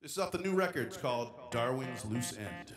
This is off the new record. It's called Darwin's Loose End.